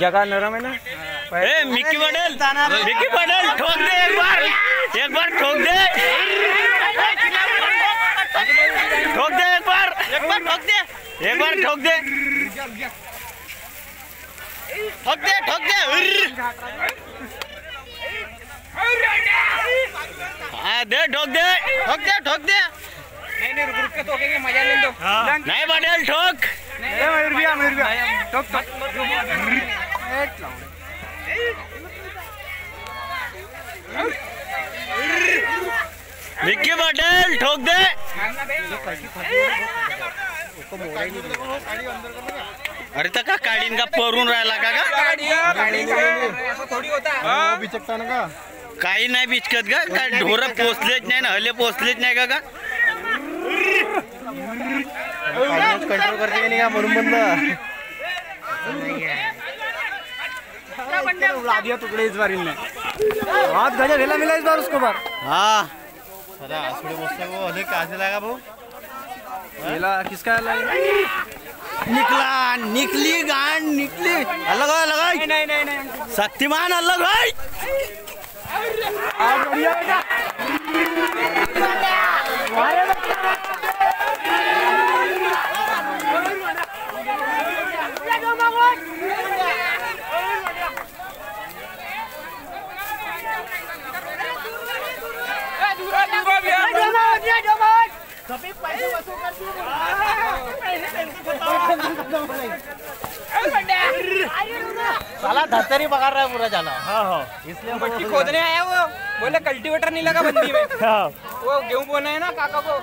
जगह नरम है ना? ए मिक्की मॉडल मिक्की मॉडल ठोक दे एक बार एक बार ठोक दे। ठोक दे एक बार एक बार ठोक दे एक बार ठोक दे। ठोक दे ठोक दे। हाँ दे ठोक दे ठोक दे ठोक दे। नहीं मॉडल ठोक। मॉडल ठोक दे। अरे तर का काढीन का परून राहिला का का? बिचकता ना का काही नाही बिचकत का काय ढोरं पोचलेच नाही ना हले पोचलेच नाही का? कंट्रोल करते नाही का म्हणून बंद। उड़ा दिया टुकड़े इस बार इनने। हाथ गजा ढेला मिला इस बार उसको बार। हा। भाऊ ढेला किसका लगा निकला निकली गांड निकली। अलग है, अलग है। नहीं नहीं नहीं शक्तिमान अलग है। साला धरतरी पकड़ रहा है पूरा जाना हाँ हाँ। इसलिए मट्टी खोदने आया वो। बोले कल्टीवेटर नहीं लगा बंदी में। वो गेहूँ बोना है ना काका को।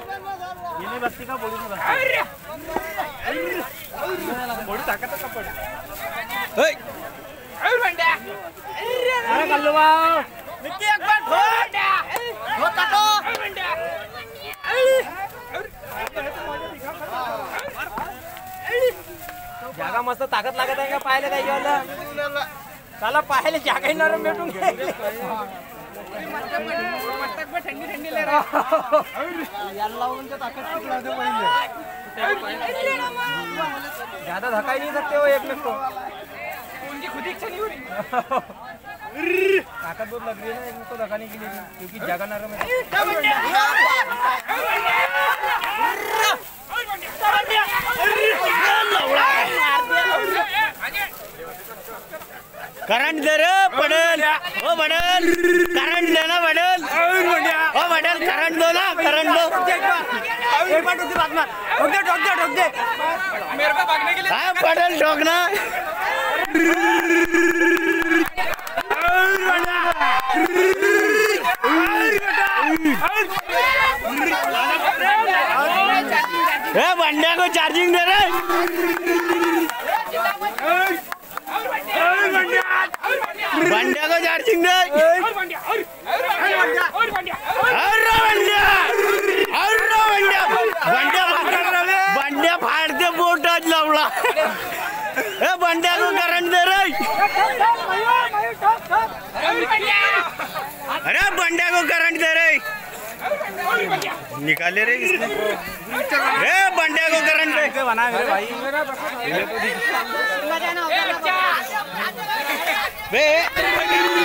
ये बस्ती का बोली बड़ी ताकत है कपड़ जागा मस्त ताकद लागत आहे का? पाहायला काय जेवायला त्याला पाहायला जागा येणार भेटून थंडी थंडी ज्यादा धकाई नाही सकते हो एक मिनट. खुद इच्छा नहीं हो रही ताकत बहुत लग रही है ना एक तो के लिए क्योंकि जगह नरम है करंट दे रे पडेल हो पडेल करंट दे ना पडेल हो पडेल करंट दो ना करंट दो। एक बार ठोक दे बाद में ठोक दे ठोक दे ठोक दे मेरे को भागने के लिए हा पडेल ठोकना हे को चार्जिंग दे रहे। बंड्या को चार्जिंग दे और बंडा और और बंडा अरे बंड्या अरे बंड्या बंड्या फाड़- बंड्या फाडते बोटात लावला हे बंड्या को करंट दे रे अरे बंड्या को करंट दे रे निकाले रे इसने ए बंडे को करंट पे बना मेरे भाई। बे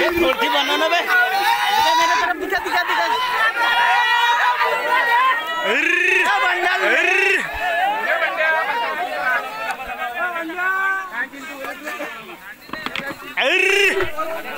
ये मूर्ति बनाना बे। मेरे तरफ़ दिखा दिखा दिखा अर्र,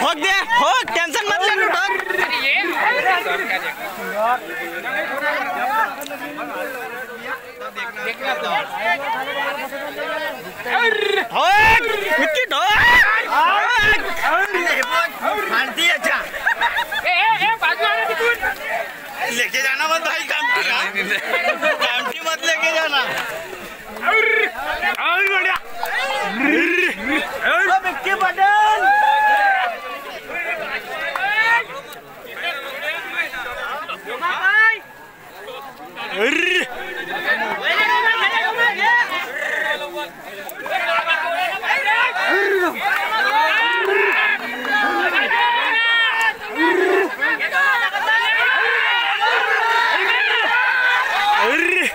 ठोक दे ठोक टेंशन मत ले तू ठोक ठोक शांति अच्छा लेके जाना मत भाई कामटी का कामटी मत लेके जाना और बढ़िया ओ मिक्की पटेल अर्र। अर्र।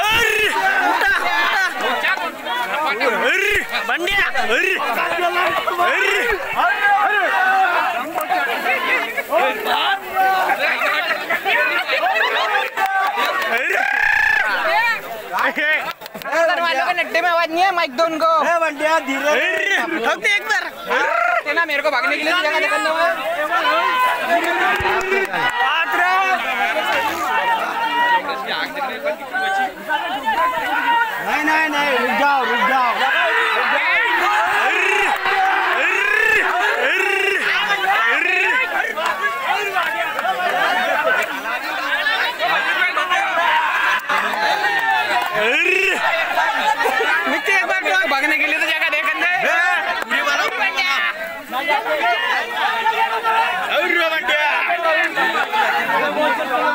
अर्र। अर्र। अर्र। बंडिया अर्र। अर्र। वालों के नड्डे में आवाज़ नहीं है माइक दो उनको बंडिया धीरे अर्र। ठोक दे एक बार ना मेरे को भागने के लिए जगह निकलना हुआ नहीं नहीं नहीं रुक जाओ रुक जाओ मिक्की एक बार ठोक, भागने के लिए तो जगह देख अंदर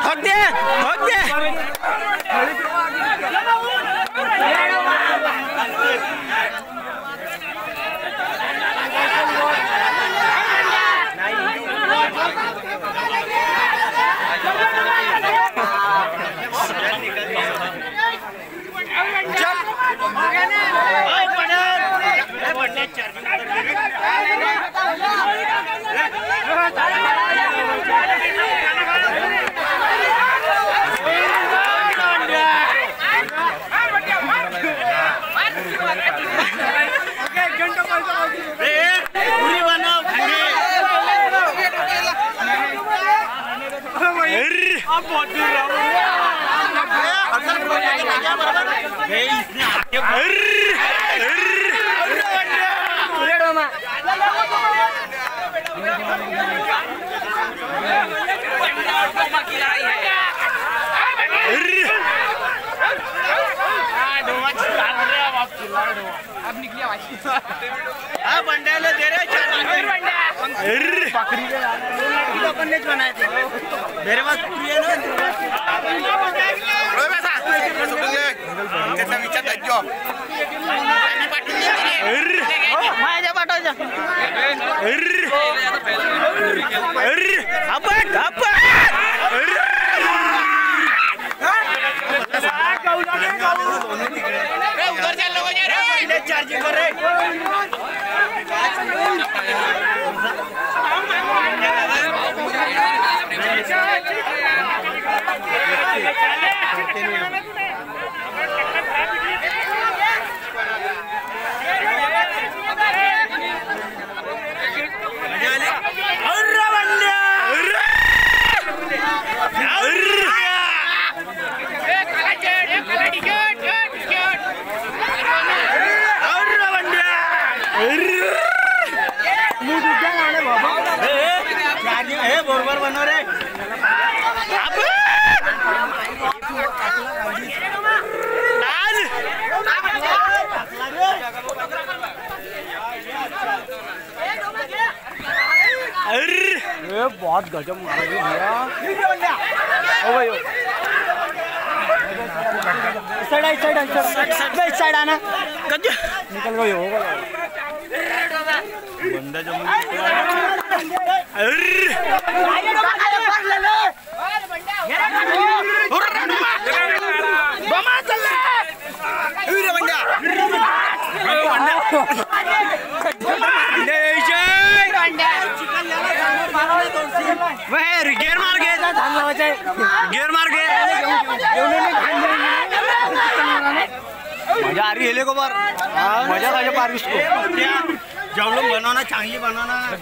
ठोक दे ठोक दे अब निकली आवाज़ हा बंड्याला दे रे बकरी अपन ने बनाए थे मेरे पास पूरी है ना त्याचा विचार माझ्या पाठवायच्या अर्र. अर्र. आपट आपट चार्जिंग कर रे अर्र बंड्या अर्र. अर्र बंड्या अर्र. ए, ए, चार्जिंग हे बरोबर रे. अर्र. बहुत गजब मारा भैया। ओ भाई ओ। साइड आई साइड आना निकल गई हो गया बंदा जमून. बमा चालला अरे बंड्या बाहेर गेअर मार घे गेअर मार घे मज़ा आ रही है ले को बार। मज़ा आ पार इसको जवळून बनवणार चांगली बनवणार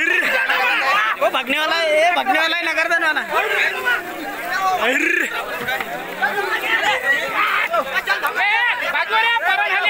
ओ भगनेवाला ए भगनेवाला नगर बनवाना लड़ने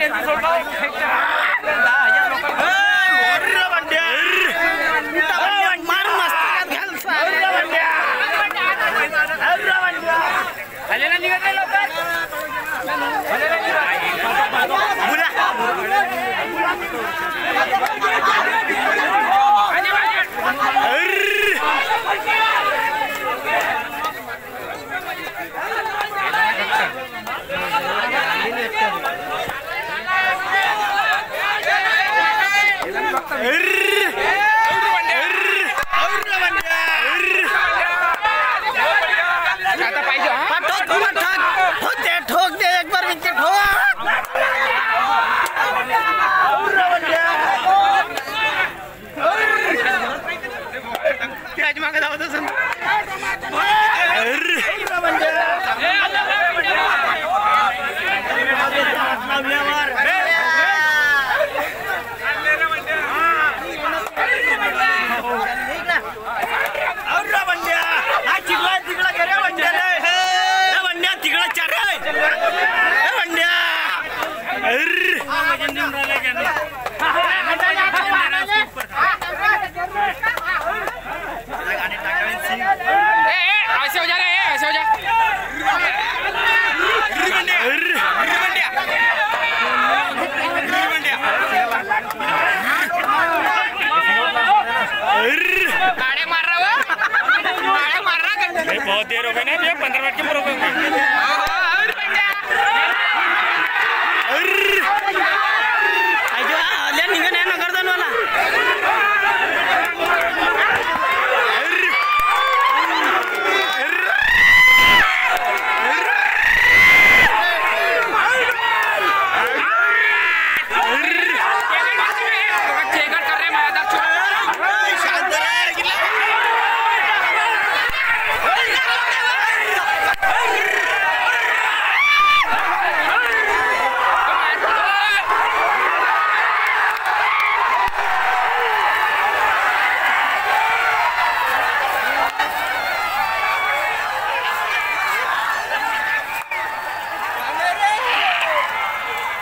Everybody Erre!